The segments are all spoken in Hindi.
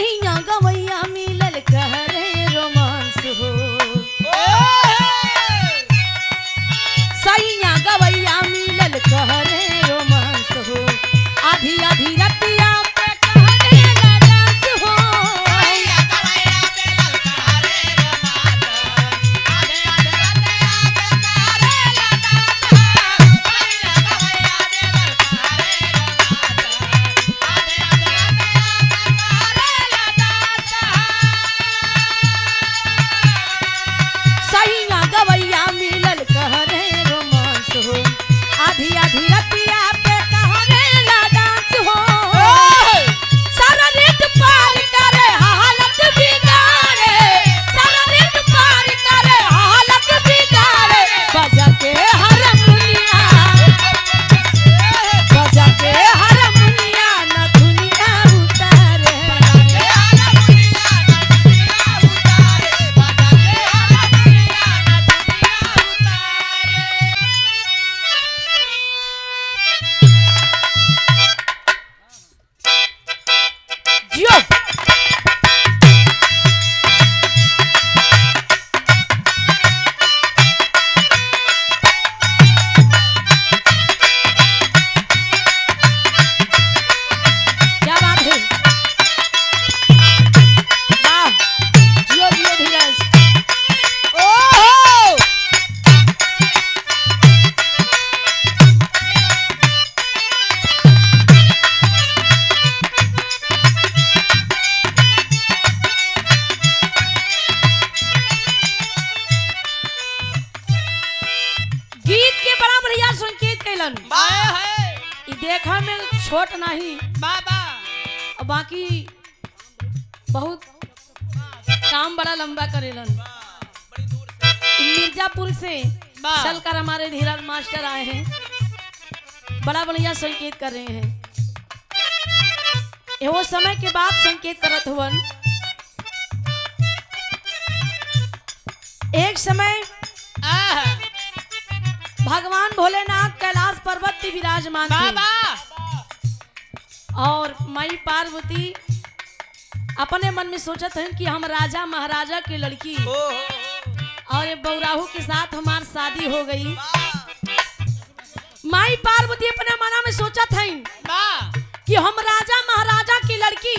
Ay, कैलन ई देखा में छोट नहीं। और बाकी बहुत काम बड़ा लंबा करेलन। मिर्जापुर से वाह। चलकर हमारे धीरज मास्टर आए हैं। बड़ा बढ़िया संकेत कर रहे हैं। ये वो समय के बाद संकेत करत हुवन। एक समय भगवान भोलेनाथ कैलाश पर्वत विराजमान थे। और माई पार्वती अपने मन में सोचत हैं कि हम राजा महाराजा के लड़की। और ये बौराहू के साथ हमार शादी हो गई। माई पार्वती अपने मना में सोचत हैं कि हम राजा महाराजा की लड़की।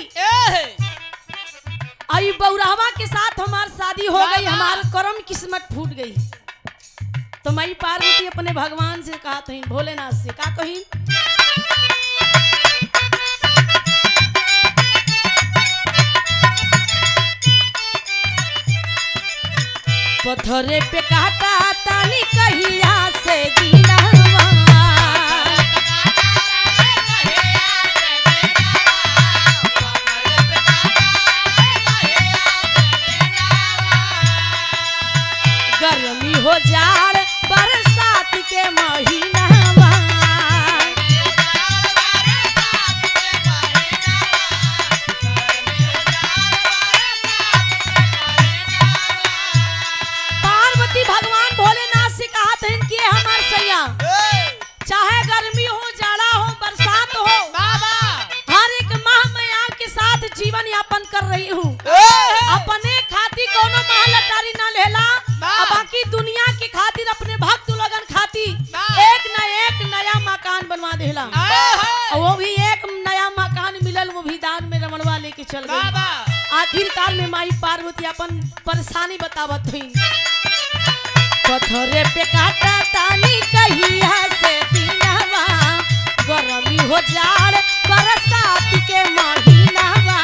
ये बौराहवा के साथ हमार शादी हो गई। हमार कर्म किस्मत फूट गई। तो मई पार्वती अपने भगवान से कहा थी भोलेनाथ से का कही पथरे पे काटा तानी कहिया से दीनवा अपने खातिर कोनो महल अटारी ना। लेला। बाकी दुनिया के खातिर अपने भक्त लगन खातिर एक न एक नया मकान बनवा देला वो भी एक नया मकान मिलल वो भी दान में रमणवा लेके चल गई। आखिरकार में माई पार्वती अपन परेशानी बतावत हुई। पथरे पे काटा तानी कहिया से दीनवा गरमी हो जाड़ बरसात के महीनावा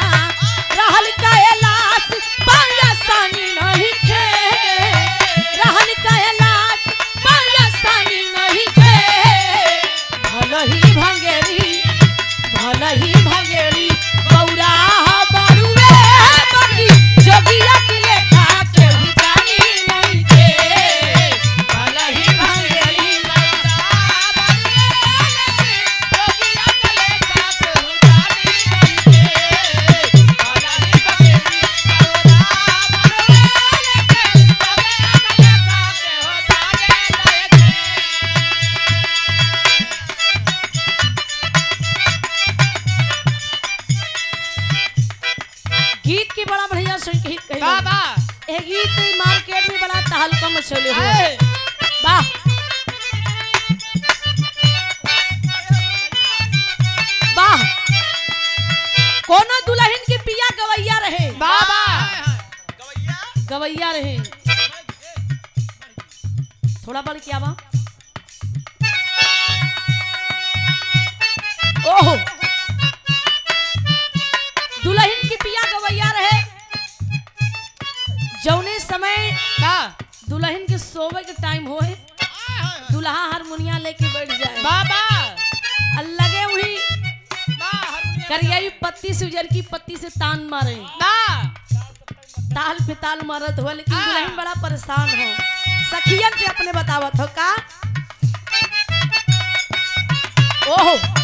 रहल कैलाश पायसानी नहीं सानी रहल बड़ा चले वाह वाह कोनो दुल्हन के पिया गवैया रहे? बाबा गवैया रहे। थोड़ा बड़ क्या बा। करियाई पत्ती से उजर की पत्ती से तान मारे। ना ताल पे ताल मारत हो लेकिन हाँ। दुल्हन बड़ा परेशान हो। सखियन से अपने बतावत हो का? ओहो।